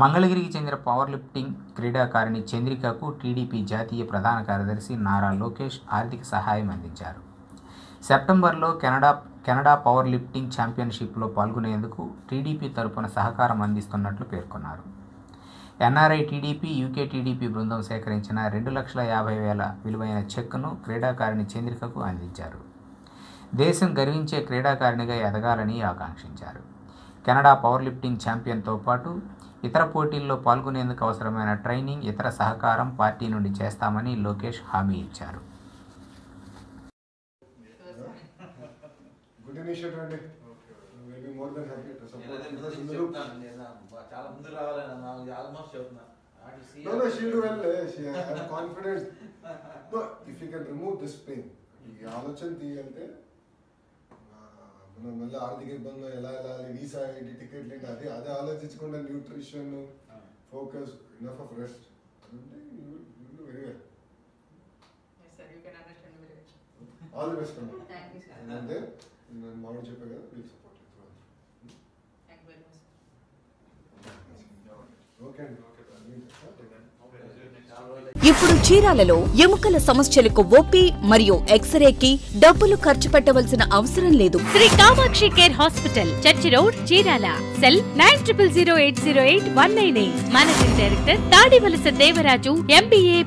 మంగళగిరికి చెందిన power lifting క్రీడాకారిణి చంద్రికకు TDP జాతీయ ప్రధాన కార్యదర్శి నారా లోకేష్ ఆర్థిక సహాయం అందించారు. సెప్టెంబర్లో కెనడా కెనడా పవర్ లిఫ్టింగ్ ఛాంపియన్షిప్లో పాల్గొనేందుకు టీడీపీ తరపున సహకారం అందిస్తున్నట్లు పేర్కొన్నారు. ఎన్ఆర్ఐ టీడీపీ యూకే టీడీపీ బృందం సేకరించిన రెండు లక్షల యాభై వేల విలువైన చెక్ను క్రీడాకారిణి చంద్రికకు అందించారు. దేశం గర్వించే క్రీడాకారిణిగా ఎదగాలని ఆకాంక్షించారు. కెనడా పవర్ లిఫ్టింగ్ ఛాంపియన్తో పాటు ఇతర పోటీల్లో పాల్గొనేందుకు అవసరమైన ట్రైనింగ్ ఇతర సహకారం పార్టీ నుండి చేస్తామని లోకేష్ హామీ ఇచ్చారు. No, no, she'll do well. eh, She, I'm confident. No, if you can remove this pain, ఈ ఆలోచన తీయంటే మనం మళ్ళీ ఆర్థిక ఇబ్బందులు ఎలా వెళ్ళాలి వీసా ఏంటి టికెట్ ఏంటి అది అదే ఆలోచించకుండా nutrition focus enough of rest అంటే very well. All the best. అంటే నేను మామూలు చెప్పా కదా విల్ సపోర్ట్. ఓకే అండి రోజులు ఇప్పుడు చీరాలలో ఎముకల సమస్యలకు ఓపీ మరియు ఎక్స్రేకి డబ్బులు ఖర్చు పెట్టవలసిన అవసరం లేదు. Sri Kamakshi care hospital church road Chirala. Cell nine triple zero eight zero eight one nine eight. Managing director Tadivalasa Devaraju MBA